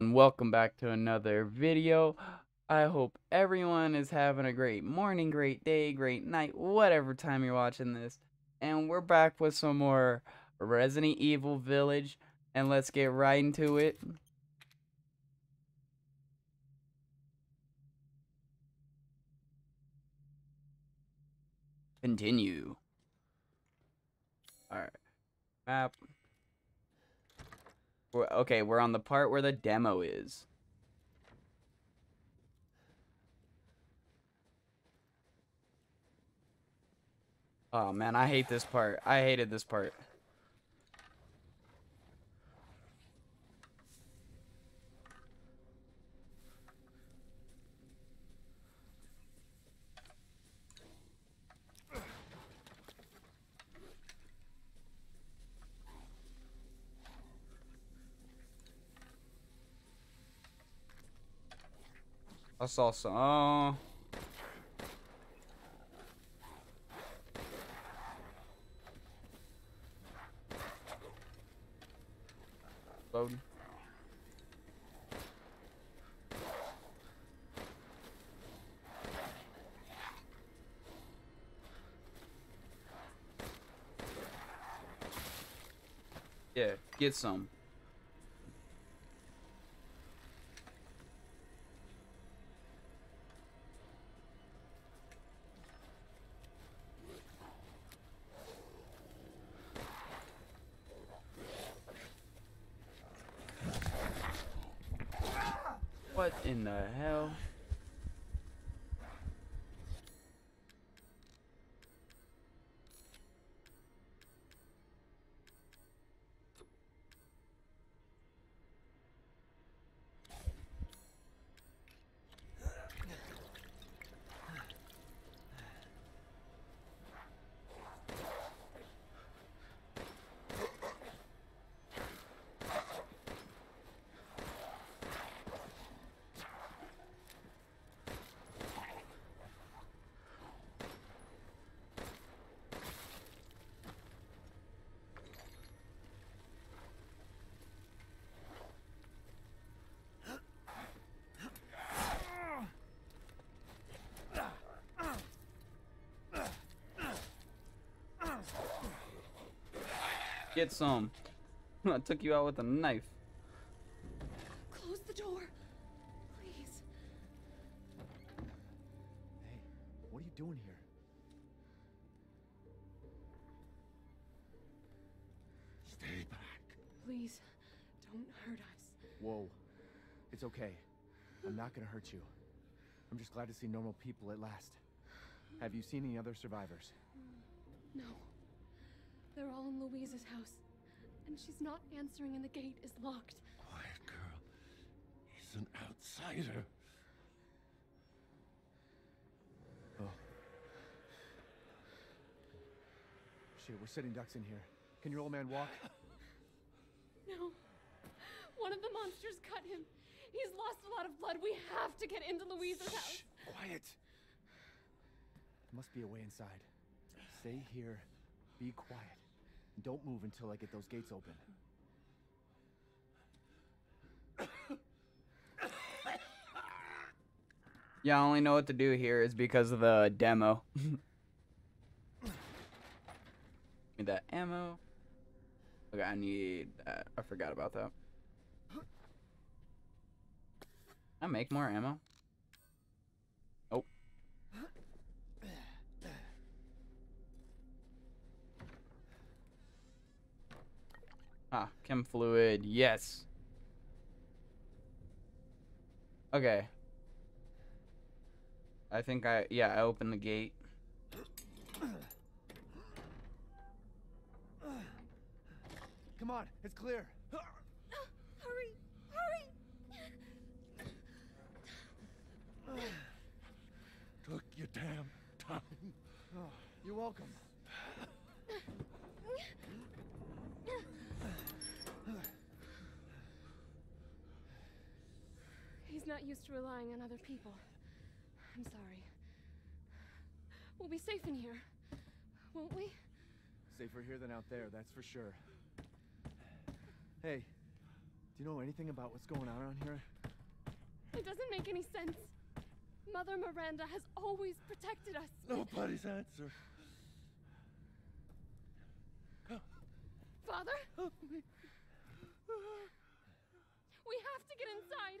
welcome back to another video. I hope everyone is having a great morning, great day, great night, whatever time you're watching this. And we're back with some more Resident Evil Village, and let's get right into it. Continue. Alright. Map. Okay, we're on the part where the demo is. Oh man, I hate this part. I hated this part. I saw some. Oh. Loading. Yeah, get some. What in the hell? Get some. I took you out with a knife. Close the door. Please. Hey, what are you doing here? Stay back. Please. Don't hurt us. Whoa. It's okay. I'm not gonna hurt you. I'm just glad to see normal people at last. Have you seen any other survivors? No. They're all in Luiza's house. And she's not answering and the gate is locked. Quiet girl. He's an outsider. Oh. Shit, we're sitting ducks in here. Can your old man walk? No. One of the monsters cut him. He's lost a lot of blood. We have to get into Luiza's house. Shh, quiet. There must be a way inside. Stay here. Be quiet. Don't move until I get those gates open. Yeah, I only know what to do here is because of the demo. need that ammo. Okay, I need that. I forgot about that. I make more ammo. Oh. Ah, chem fluid. Yes. Okay. I think I yeah, I opened the gate. Come on, it's clear. Hurry! Hurry! Took your damn time. Oh, you're welcome. Not used to relying on other people. I'm sorry. We'll be safe in here, won't we? Safer here than out there, that's for sure. Hey, Do you know anything about what's going on around here? It doesn't make any sense. Mother Miranda has always protected us. Nobody's answer. Father? We have to get inside.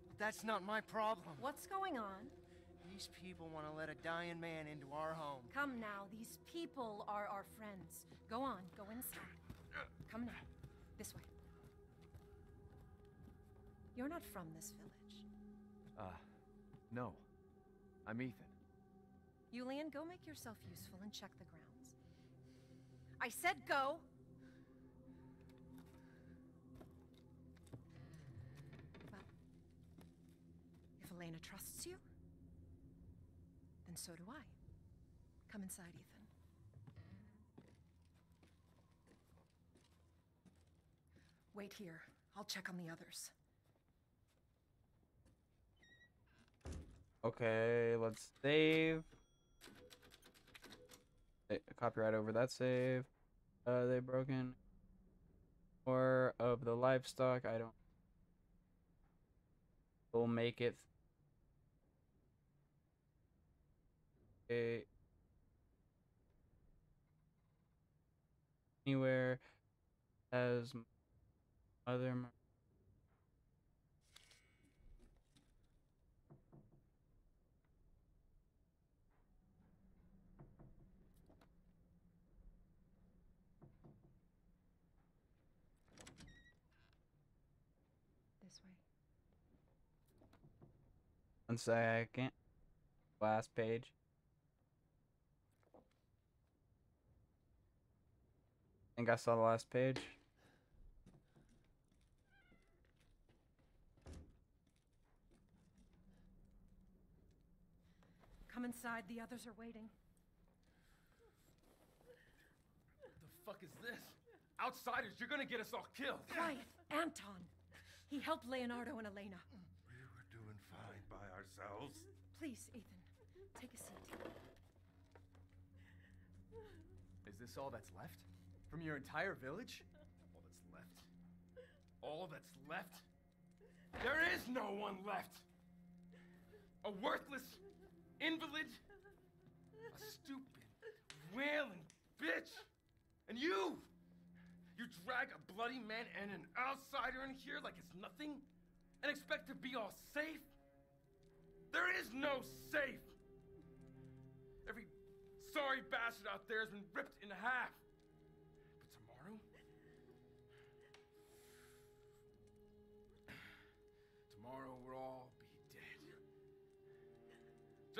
That's not my problem. What's going on? These people want to let a dying man into our home. Come now, these people are our friends. Go on, go inside. Come now, this way. You're not from this village. Uh, no. I'm Ethan. Yulian, go make yourself useful and check the grounds. I said go! Elena trusts you, then so do I. Come inside, Ethan. Wait here. I'll check on the others. okay, let's save. Copyright over that save. Uh, they broken. Or of the livestock, I don't. We'll make it. Okay. Anywhere as other. This way. One second. Last page. Think I saw the last page. Come inside, the others are waiting. What the fuck is this? Outsiders, you're gonna get us all killed. Quiet, Anton. He helped Leonardo and Elena. We were doing fine by ourselves. Please, Ethan, take a seat. Is this all that's left? From your entire village? All that's left. All that's left? There is no one left! A worthless invalid, a stupid, wailing bitch! And you! You drag a bloody man and an outsider in here like it's nothing and expect to be all safe? There is no safe! Every sorry bastard out there has been ripped in half.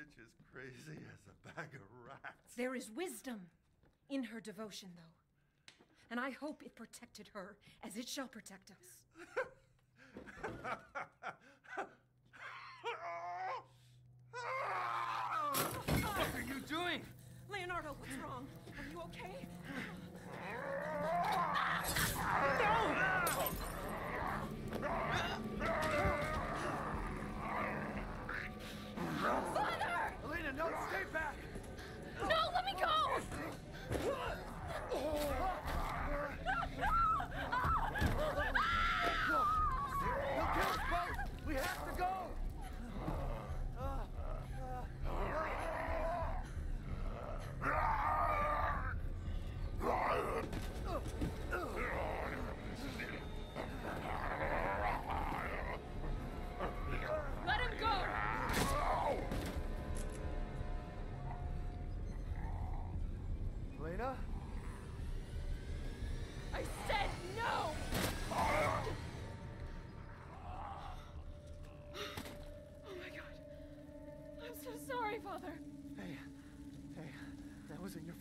bitch is crazy as a bag of rats. There is wisdom in her devotion, though. And I hope it protected her as it shall protect us. What are you doing? Leonardo, what's wrong? Are you okay? Elena,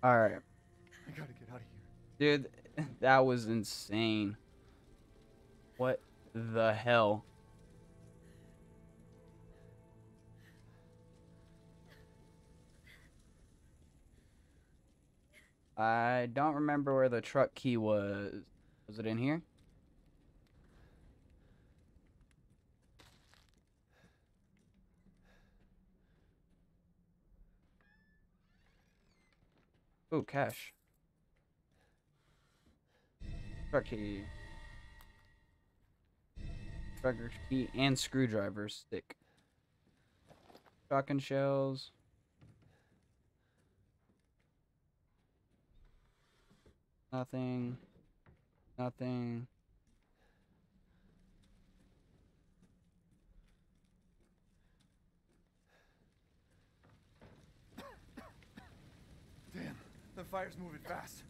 All right, I gotta get out of here. dude, that was insane. What the hell? I don't remember where the truck key was. Was it in here? Ooh, cash. Truck key. Trucker key and screwdriver stick. Shotgun shells. Nothing. Nothing. The fire's moving fast.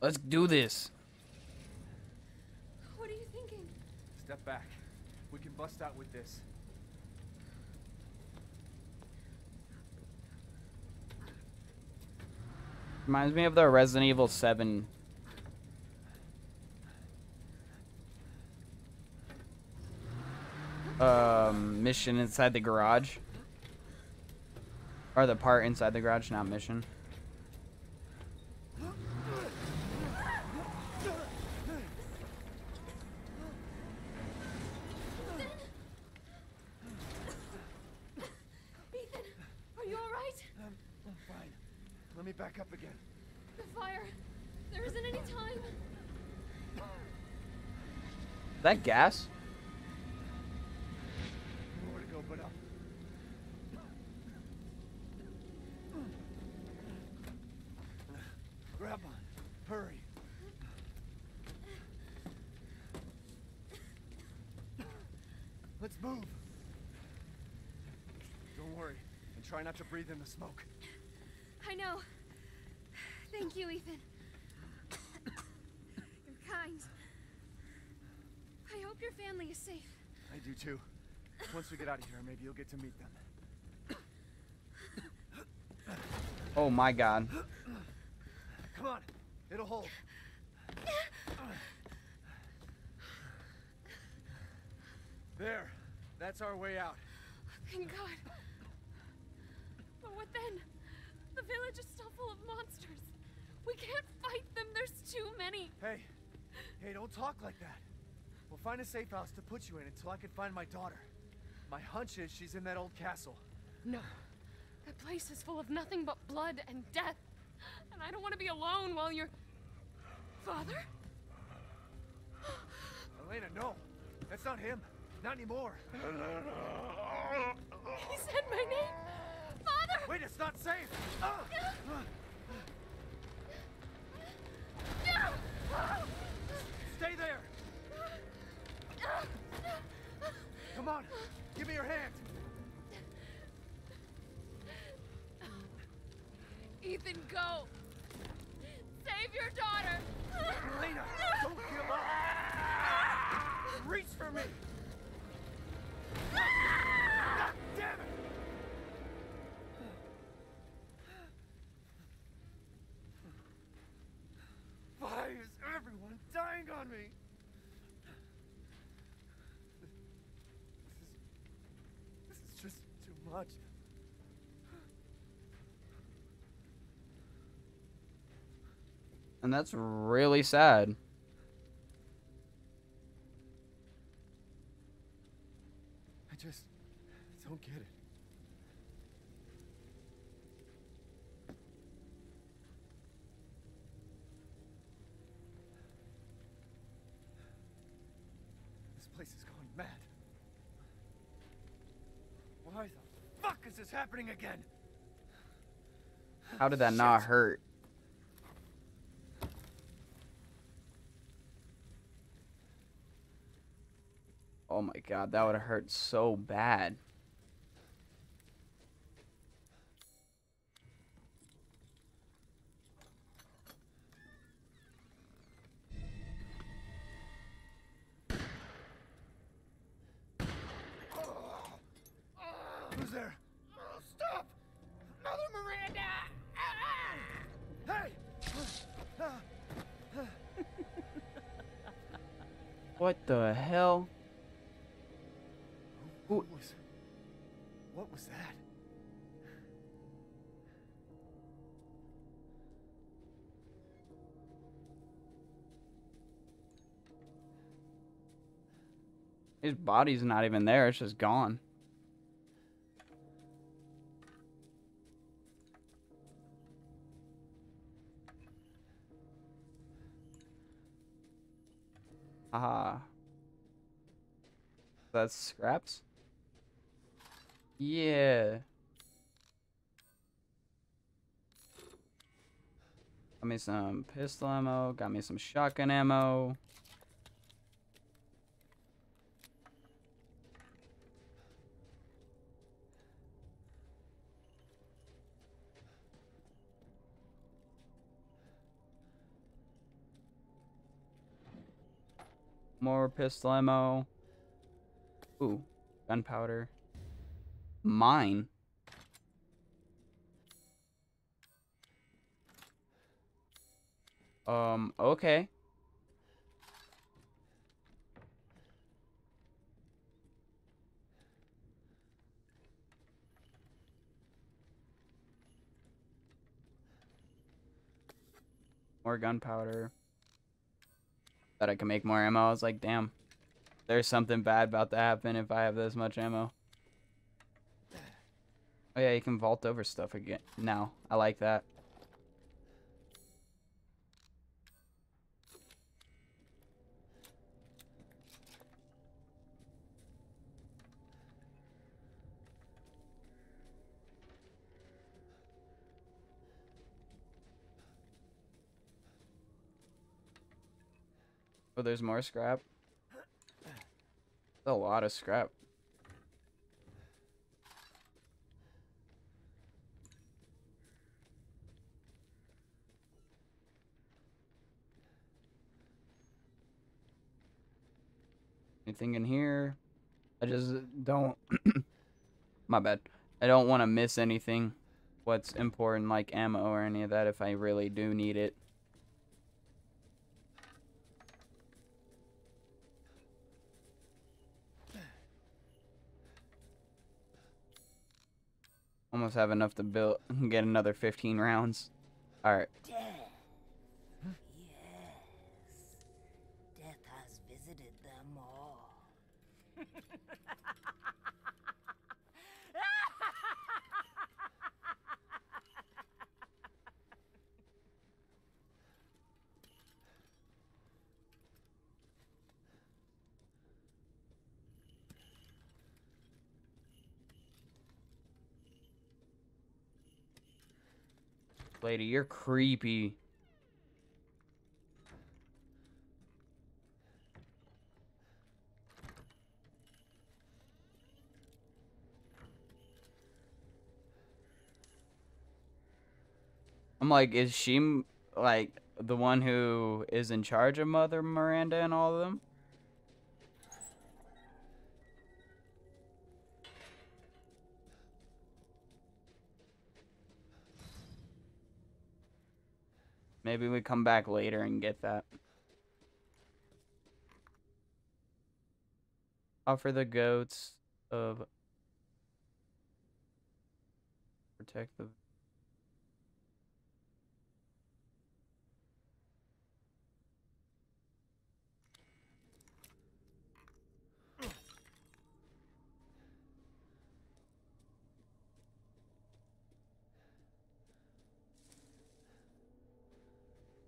Let's do this. What are you thinking? Step back. We can bust out with this. Reminds me of the Resident Evil 7 um mission inside the garage. Or the part inside the garage, not mission. Ethan, are you alright? I'm, I'm fine. Let me back up again. The fire. There isn't any time. Is that gas? Nowhere to go but up. Grab on. Hurry. Let's move. Don't worry, and try not to breathe in the smoke. I know. Thank you, Ethan. You're kind. I hope your family is safe. I do too. Once we get out of here, maybe you'll get to meet them. Oh my god. Come on, it'll hold. There, that's our way out. Thank God. What then? The village is still full of monsters. We can't fight them. There's too many. Hey, hey, don't talk like that. We'll find a safe house to put you in until I can find my daughter. My hunch is she's in that old castle. No. That place is full of nothing but blood and death. And I don't want to be alone while you're. Father? Elena, no. That's not him. Not anymore. He said my name. Wait, it's not safe. Ah! Stay there. Come on, give me your hand. Ethan, go! Save your daughter! Much. And that's really sad. I just don't get it. This place has gone mad. Why fuck is happening again? How did that not hurt? Oh my god, that would have hurt so bad. Body's not even there, it's just gone. Ah. That's scraps? Yeah. Got me some pistol ammo, got me some shotgun ammo. More pistol ammo. Ooh, gunpowder. Mine. Um, okay. More gunpowder. That I can make more ammo. I was like, damn. There's something bad about to happen if I have this much ammo. Oh yeah, you can vault over stuff again now. I like that. There's more scrap. A lot of scrap. Anything in here? I just don't. My bad. I don't want to miss anything. what's important, like ammo or any of that, if I really do need it. Almost have enough to build get another 15 rounds. All right. Death. Yes. Death has visited them all. Lady, you're creepy. I'm like, is she like the one who is in charge of Mother Miranda and all of them? Maybe we come back later and get that. Offer the goats of protect the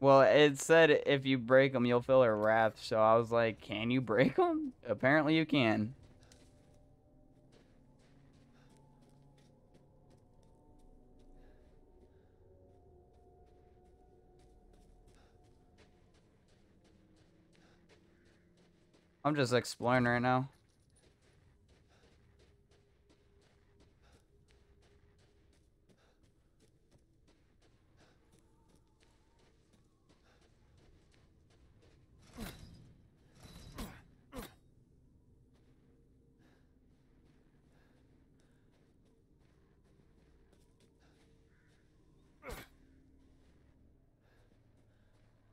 Well, it said if you break them, you'll feel her wrath. So I was like, can you break them? Apparently you can. I'm just exploring right now.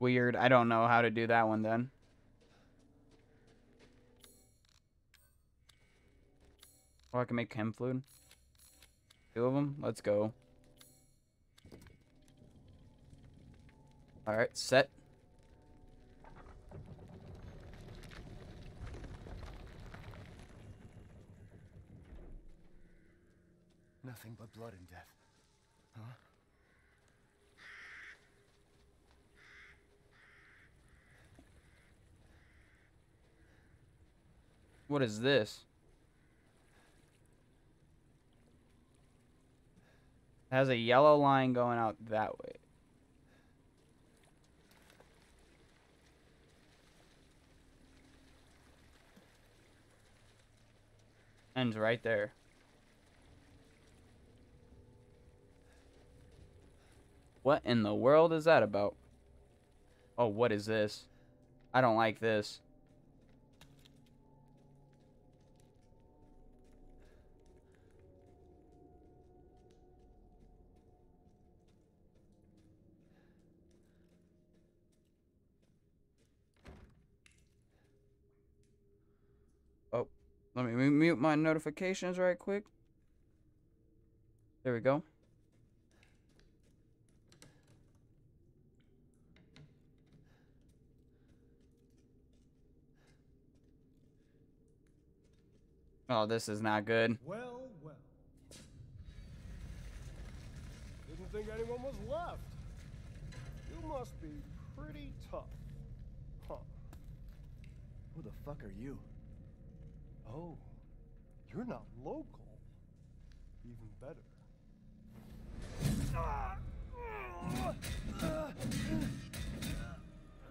Weird. I don't know how to do that one then. Oh, I can make chem fluid. Two of them. Let's go. All right, set. Nothing but blood and death. What is this? It has a yellow line going out that way. Ends right there. What in the world is that about? Oh, what is this? I don't like this. Let me mute my notifications right quick. There we go. Oh, this is not good. Well, well. Didn't think anyone was left. You must be pretty tough. Huh. Who the fuck are you? Oh, you're not local. Even better.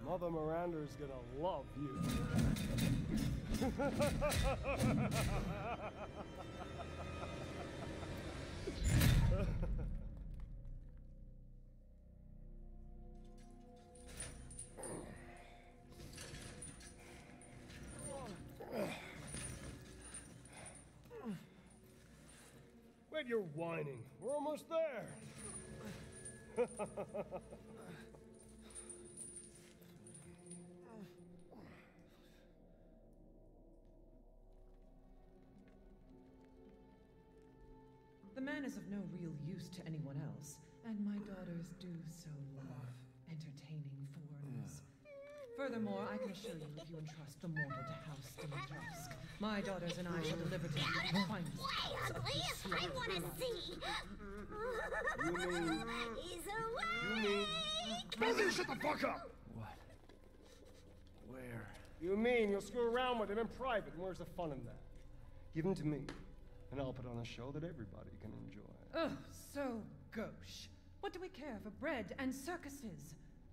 Mother Miranda is gonna love you. Forget your whining. We're almost there. The man is of no real use to anyone else, and my daughters do so love entertaining foreigners. Furthermore, I can assure you, if you entrust the mortal to House Dimitrescu, my daughters and I shall deliver to you the finest parts of Ugly, I want to see. You mean- He's You mean. awake. Both of you shut the fuck up! What? Where? You mean you'll screw around with him in private, and where's the fun in that? Give him to me, and I'll put on a show that everybody can enjoy. Ugh, so gauche. What do we care for bread and circuses?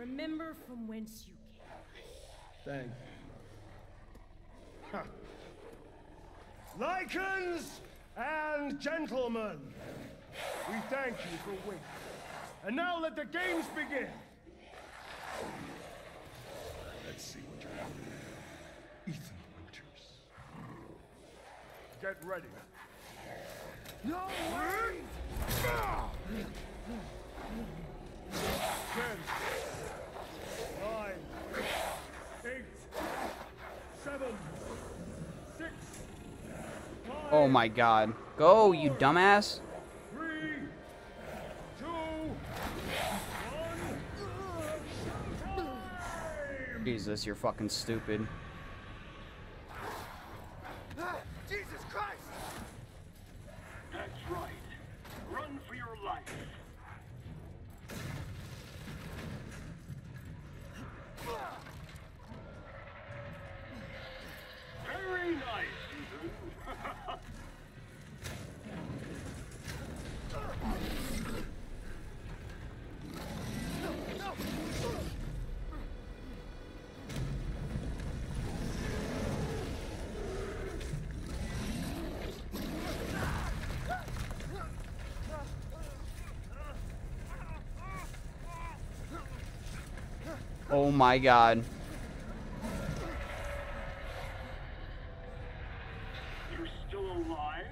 Remember from whence you came. Thank you. Lycans and gentlemen, we thank you for waiting. And now let the games begin. Let's see what up to. Ethan Winters. Get ready. No way! Ah! Ten, Oh my god. Go, you dumbass. Jesus, you're fucking stupid. Ah, Jesus Christ! That's right. Run for your life. Very nice, Ethan. Oh my god. You're still alive?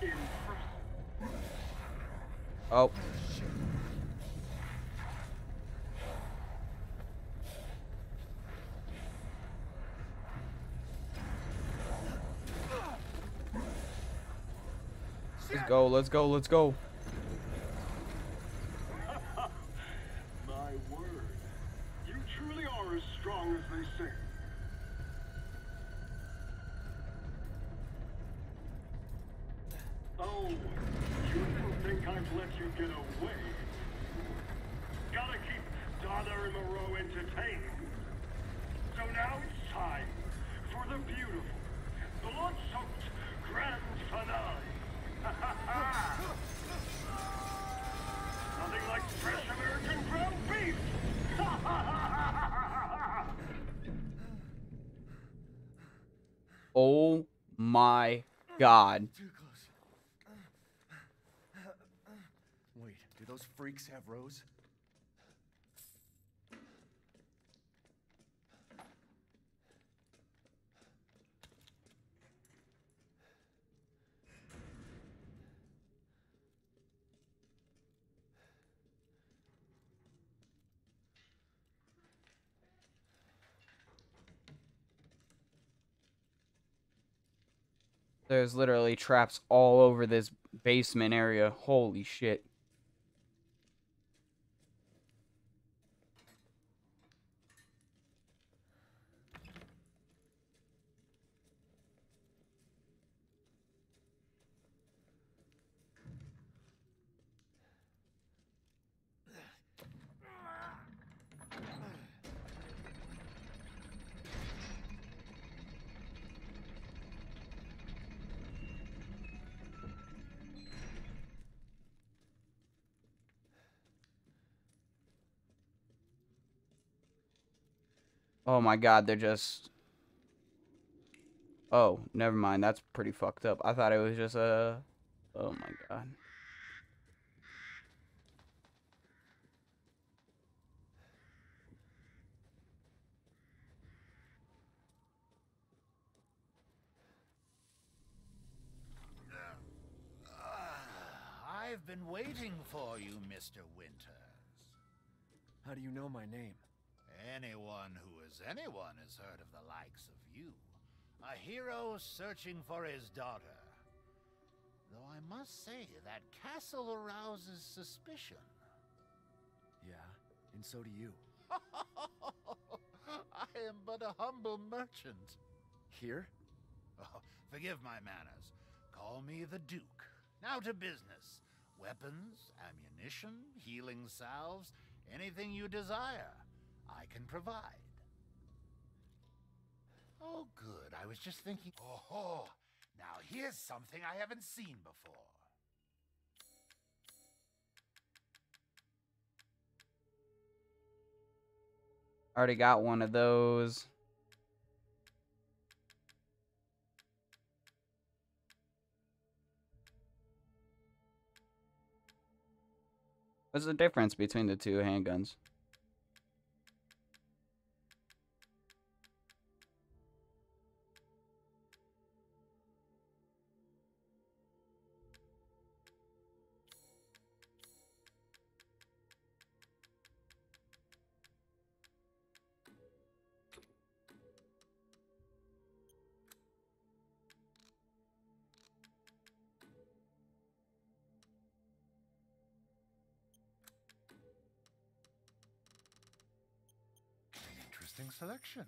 Impressive. Oh. Let's go, let's go, let's go. Oh my god. Too close. Wait, do those freaks have Rose? There's literally traps all over this basement area. Holy shit. Oh my god, they're just... Oh, never mind. That's pretty fucked up. I thought it was just a... Oh my god. I've been waiting for you, Mr. Winters. How do you know my name? Anyone who is anyone has heard of the likes of you. A hero searching for his daughter. Though I must say, that castle arouses suspicion. Yeah, and so do you. I am but a humble merchant. Here? Oh, forgive my manners. Call me the Duke. Now to business. Weapons, ammunition, healing salves, anything you desire, I can provide. Oh, good. I was just thinking. Oh, now here's something I haven't seen before. Already got one of those. What's the difference between the two handguns? Selection.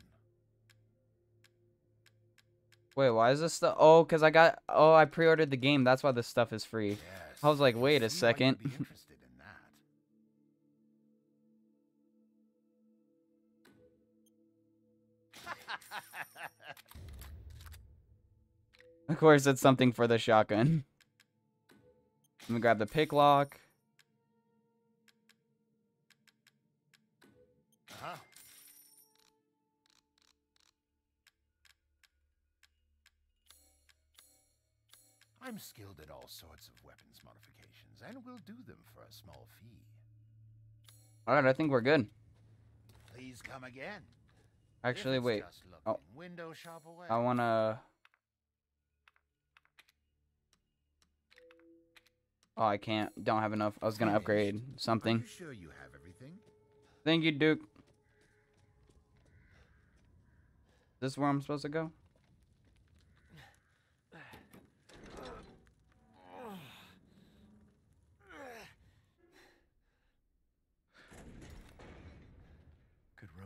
Wait, why is this stuff? Oh, because I got. Oh, I pre ordered the game. That's why this stuff is free. Yes, I was like, wait a see why you'd second. in. Of course, it's something for the shotgun. Let me grab the pick lock. Skilled at all sorts of weapons modifications, and will do them for a small fee. Alright, I think we're good. Please come again. Actually, wait. looking, Oh, window shop away. I wanna. Oh, I can't. Don't have enough. I was gonna upgrade Are something. you sure you have everything? Thank you, Duke. This is where I'm supposed to go?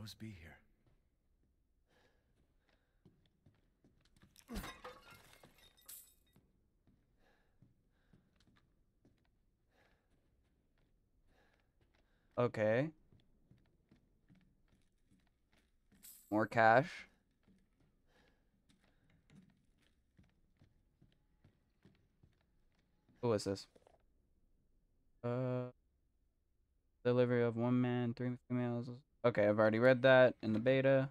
Rose be here? Okay. More cash. Who is this? Uh, delivery of one man, three females. Okay, I've already read that in the beta.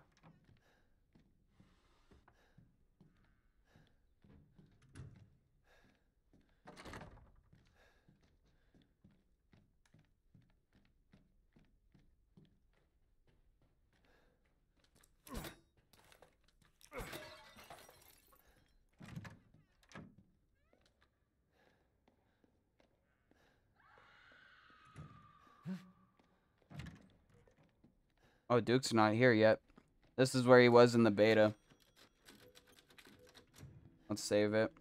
Oh, Duke's not here yet. This is where he was in the beta. Let's save it.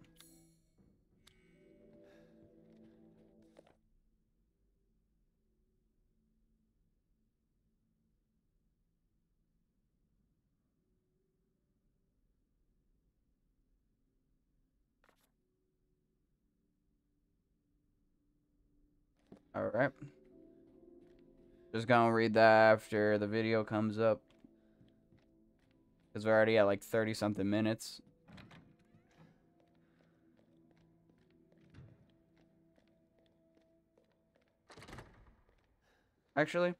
All right. Just gonna read that after the video comes up. Because we're already at like 30 something minutes. Actually,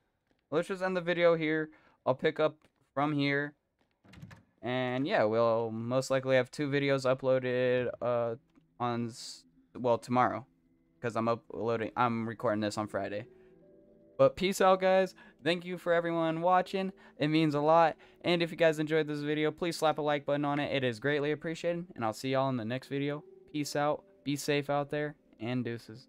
let's just end the video here. I'll pick up from here. And yeah, we'll most likely have two videos uploaded uh, on, well, tomorrow. Because I'm uploading, I'm recording this on Friday. But peace out, guys. Thank you for everyone watching. It means a lot. And if you guys enjoyed this video, please slap a like button on it. It is greatly appreciated. And I'll see y'all in the next video. Peace out. Be safe out there. And deuces.